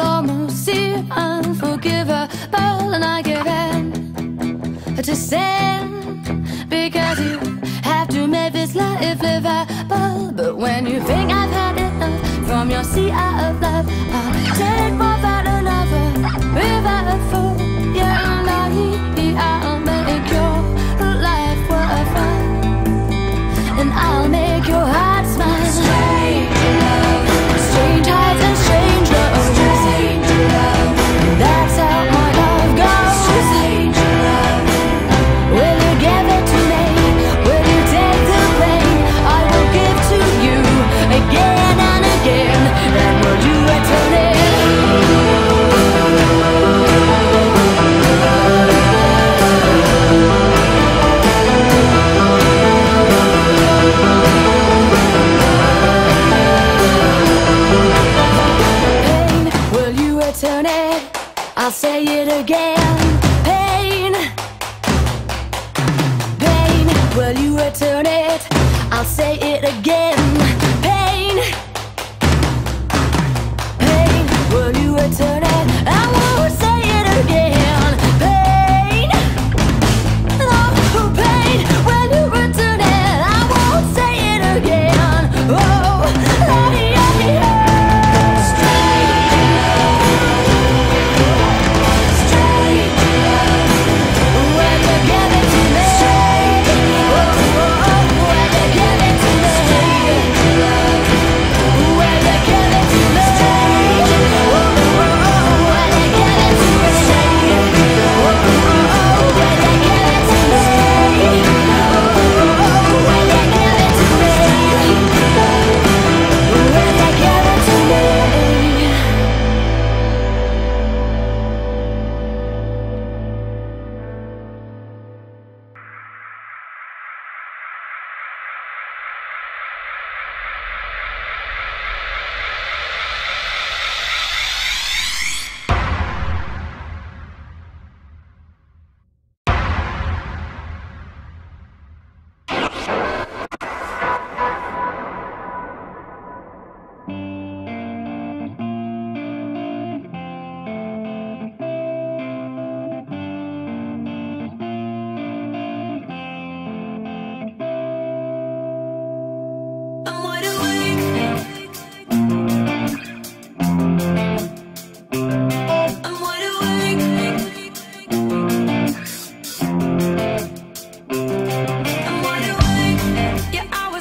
could almost see unforgivable, and I give in to sin because you have to make this life livable. But when you think I've had enough from your sea of love, I'll take more than another river. I'll say it.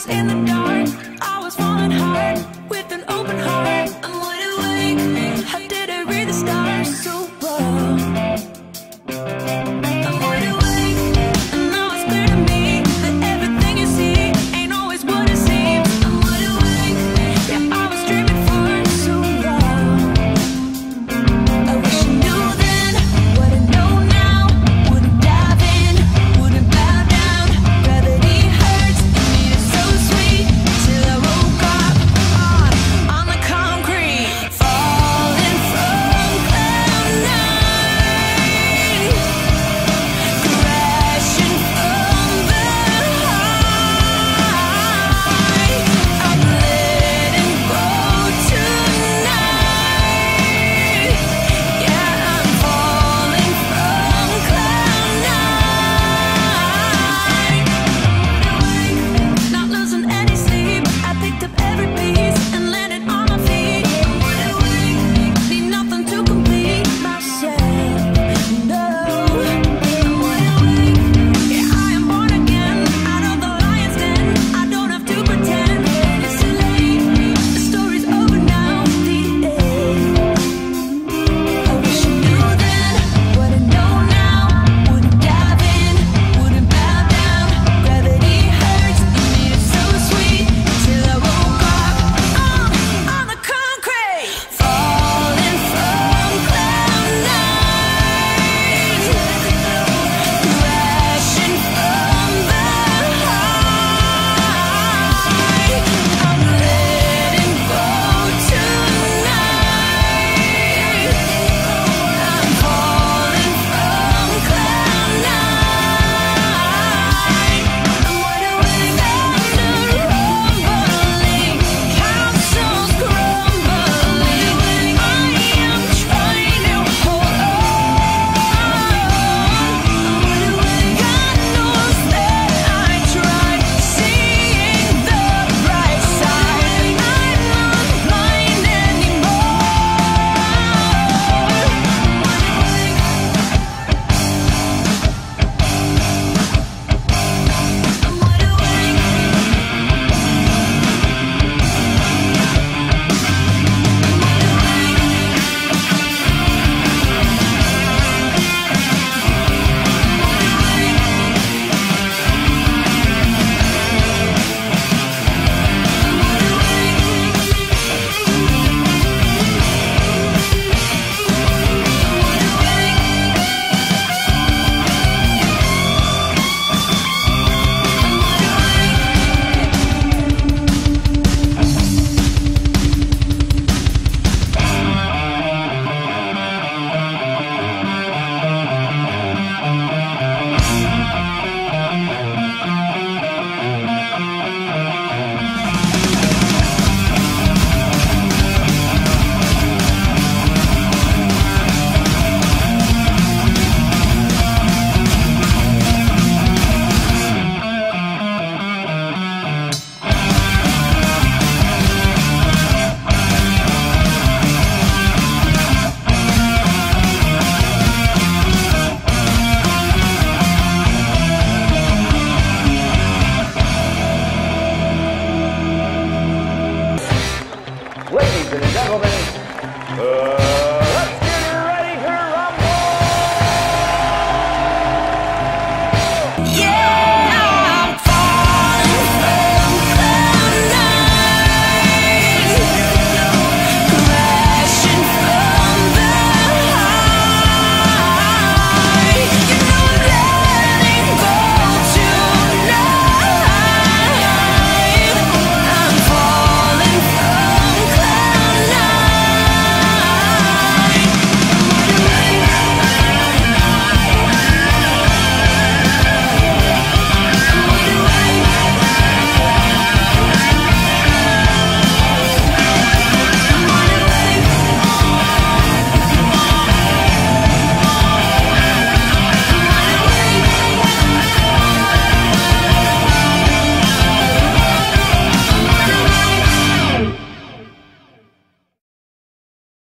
In the